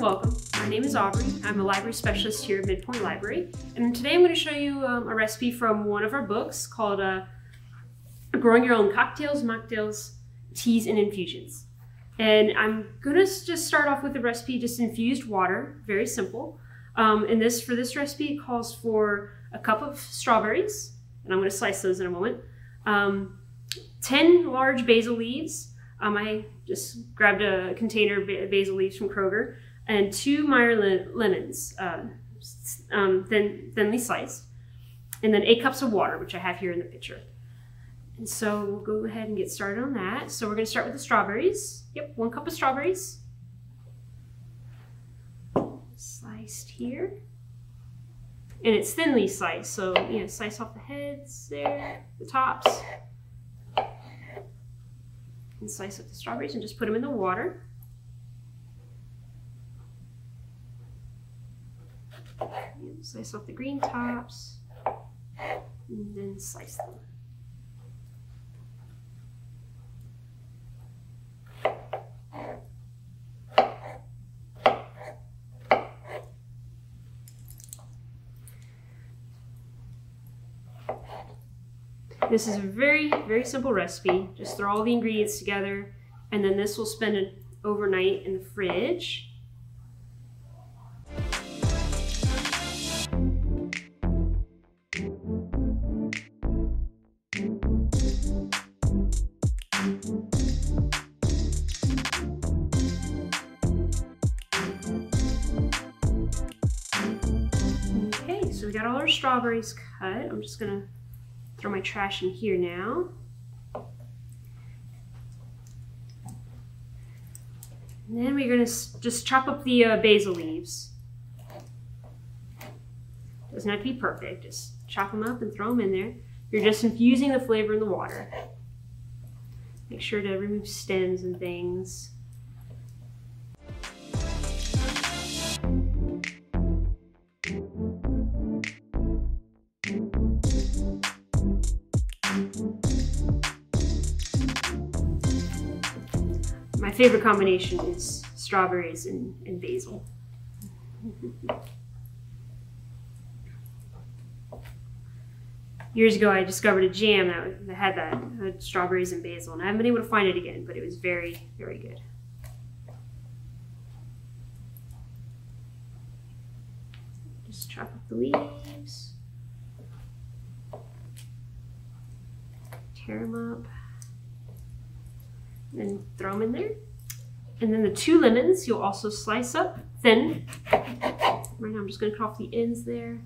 welcome. My name is Aubrey. I'm a library specialist here at MidPointe Library. And today I'm going to show you um, a recipe from one of our books called uh, Growing Your Own Cocktails, Mocktails, Teas, and Infusions. And I'm going to just start off with the recipe, just infused water, very simple. Um, and this for this recipe it calls for a cup of strawberries, and I'm going to slice those in a moment. Um, 10 large basil leaves, um, I just grabbed a container of basil leaves from Kroger and two Meyer lemons, uh, um, thin, thinly sliced, and then eight cups of water, which I have here in the picture. And so we'll go ahead and get started on that. So we're going to start with the strawberries. Yep, one cup of strawberries. Sliced here. And it's thinly sliced, so you know, slice off the heads there, the tops and slice up the strawberries and just put them in the water. Slice off the green tops and then slice them. This is a very, very simple recipe. Just throw all the ingredients together and then this will spend it overnight in the fridge. We got all our strawberries cut. I'm just gonna throw my trash in here now. And then we're gonna just chop up the uh, basil leaves. Doesn't have to be perfect, just chop them up and throw them in there. You're just infusing the flavor in the water. Make sure to remove stems and things. Favorite combination is strawberries and, and basil. Years ago, I discovered a jam that had that had strawberries and basil, and I haven't been able to find it again, but it was very, very good. Just chop up the leaves, tear them up and throw them in there. And then the two lemons you'll also slice up thin. Right now I'm just gonna cut off the ends there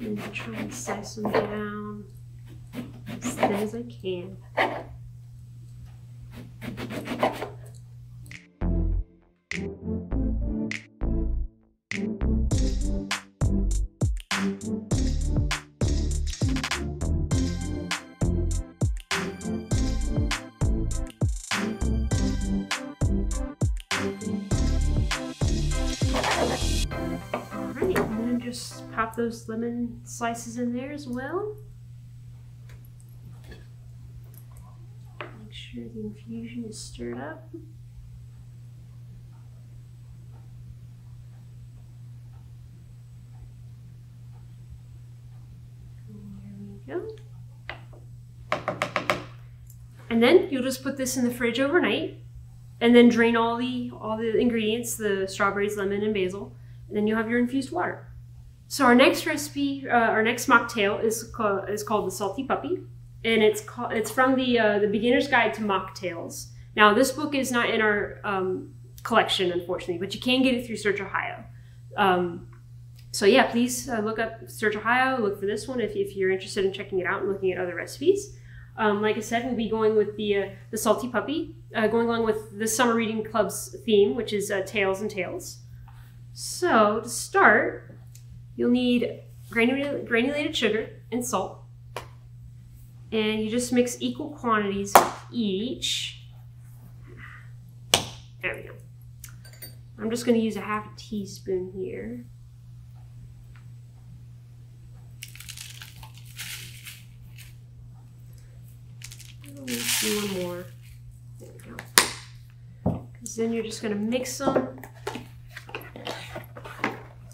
and try and slice them down as thin as I can. Those lemon slices in there as well. Make sure the infusion is stirred up. There we go. And then you'll just put this in the fridge overnight and then drain all the all the ingredients, the strawberries, lemon, and basil, and then you'll have your infused water. So our next recipe, uh, our next mocktail is called, is called the Salty Puppy, and it's called it's from the uh, the Beginner's Guide to Mocktails. Now this book is not in our um, collection, unfortunately, but you can get it through Search Ohio. Um, so yeah, please uh, look up Search Ohio. Look for this one if, if you're interested in checking it out and looking at other recipes. Um, like I said, we'll be going with the uh, the Salty Puppy, uh, going along with the Summer Reading Club's theme, which is uh, Tails and Tales. So to start, You'll need granulated, sugar and salt. And you just mix equal quantities of each. There we go. I'm just going to use a half a teaspoon here. one more. There we go. Because then you're just going to mix them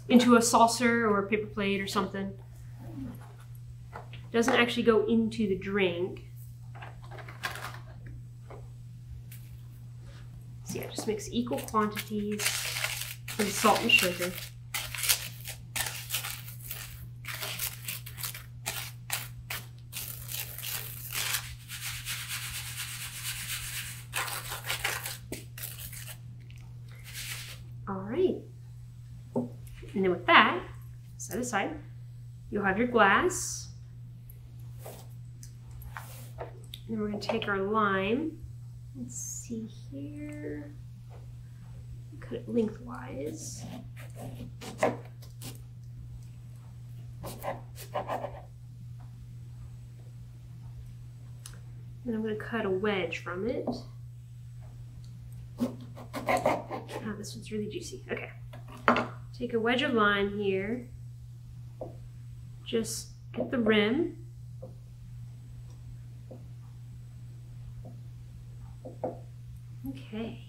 into a saucer or a paper plate or something. Doesn't actually go into the drink. So yeah, just mix equal quantities of salt and sugar. All right. And then with that, set aside, you'll have your glass. And then we're going to take our lime. Let's see here. Cut it lengthwise. And I'm going to cut a wedge from it. Oh, this one's really juicy. Okay. Take a wedge of lime here. Just get the rim. Okay.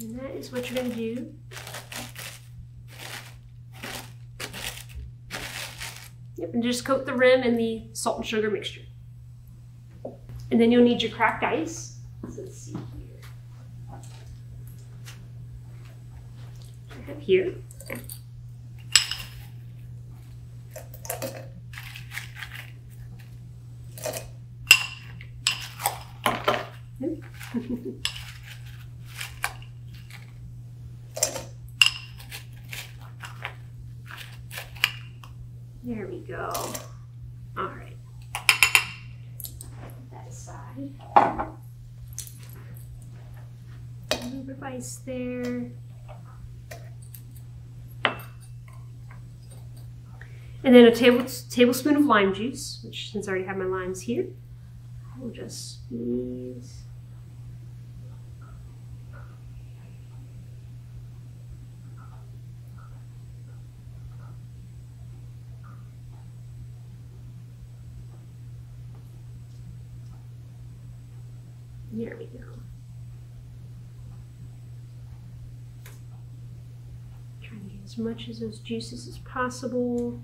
And that is what you're going to do. Yep, and just coat the rim in the salt and sugar mixture. And then you'll need your cracked ice. So let's see here. I have here. There we go. All right. Put That aside. A little bit of ice there. And then a table, tablespoon of lime juice, which since I already have my limes here, I will just squeeze. There we go. Trying to get as much of those juices as possible.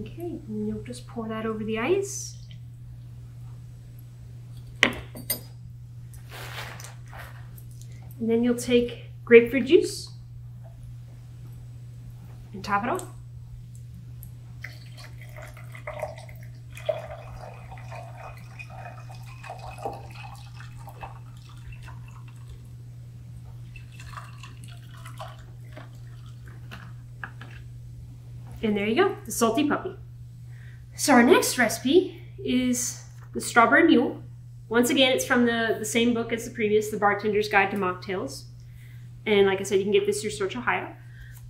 Okay, and you'll just pour that over the ice. And then you'll take grapefruit juice and top it off. And there you go, the salty puppy. So our next recipe is the strawberry mule. Once again, it's from the, the same book as the previous, The Bartender's Guide to Mocktails. And like I said, you can get this through Search Ohio.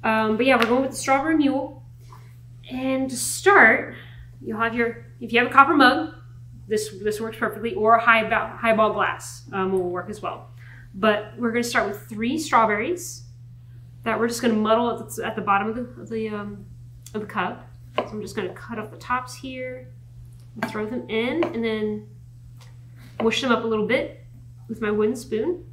Um, but yeah, we're going with the strawberry mule. And to start, you'll have your, if you have a copper mug, this, this works perfectly, or a high, highball glass um, will work as well. But we're gonna start with three strawberries that we're just gonna muddle at the, at the bottom of the, of the um, of the cup. So I'm just gonna cut off the tops here and throw them in and then mush them up a little bit with my wooden spoon.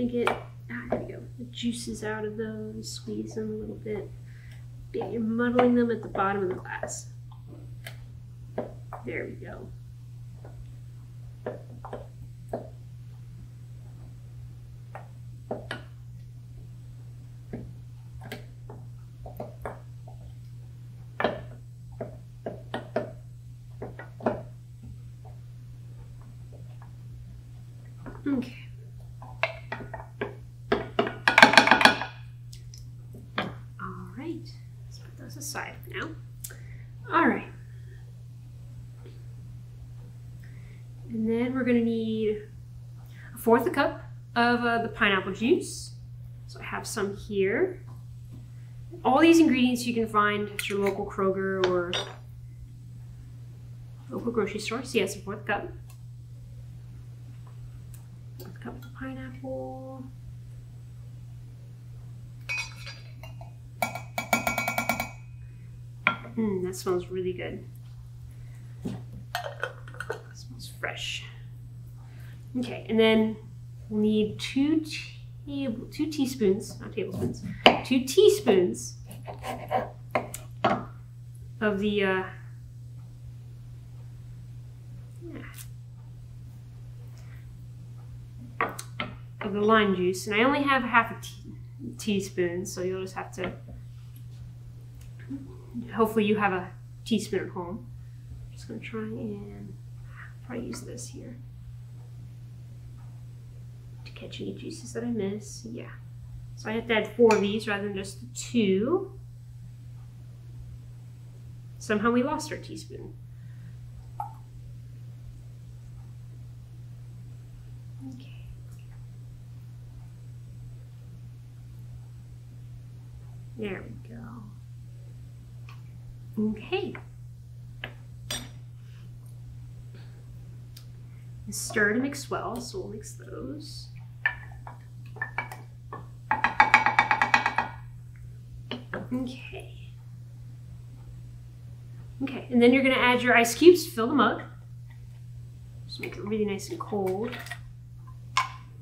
To get, ah, there we go, the juices out of those, squeeze them a little bit. Yeah, you're muddling them at the bottom of the glass. There we go. Okay. right, let's put those aside for now. All right. And then we're gonna need a fourth a cup of uh, the pineapple juice. So I have some here. All these ingredients you can find at your local Kroger or local grocery store. So yes, a fourth cup. Fourth cup of pineapple. Mmm, that smells really good. Fresh. Okay, and then we'll need two table two teaspoons, not tablespoons, two teaspoons of the uh, yeah, of the lime juice, and I only have half a tea teaspoon, so you'll just have to. Hopefully, you have a teaspoon at home. I'm just gonna try and probably use this here to catch any juices that I miss. Yeah. So I have to add four of these rather than just two. Somehow we lost our teaspoon. Okay. There we go. Okay. Stir to mix well, so we'll mix those. Okay. Okay, and then you're gonna add your ice cubes, fill the mug. Just make it really nice and cold.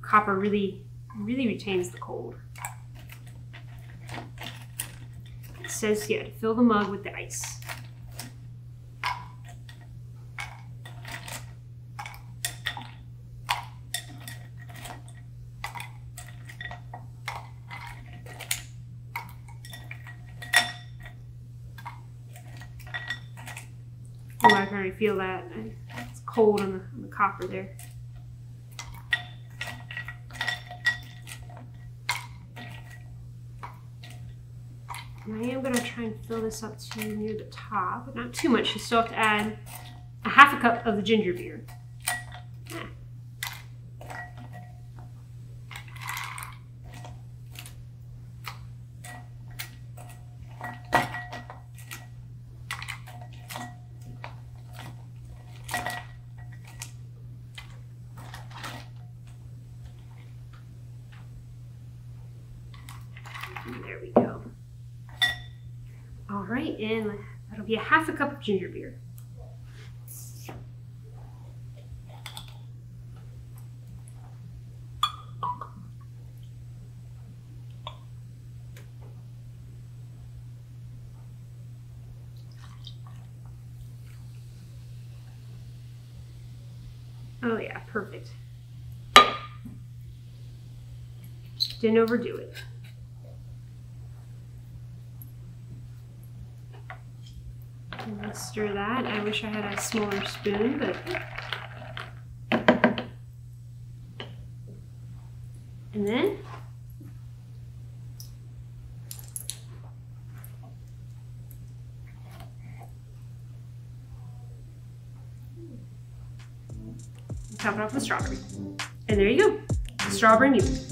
Copper really, really retains the cold. It says here to fill the mug with the ice. Oh, I can already feel that. It's cold on the, on the copper there. And I am going to try and fill this up to near the top, but not too much. You still have to add a half a cup of the ginger beer. There we go. And that'll be a half a cup of ginger beer. Oh yeah, perfect. Didn't overdo it. And let's stir that. I wish I had a smaller spoon, but. And then. Top it off with strawberry. And there you go. Strawberry mule.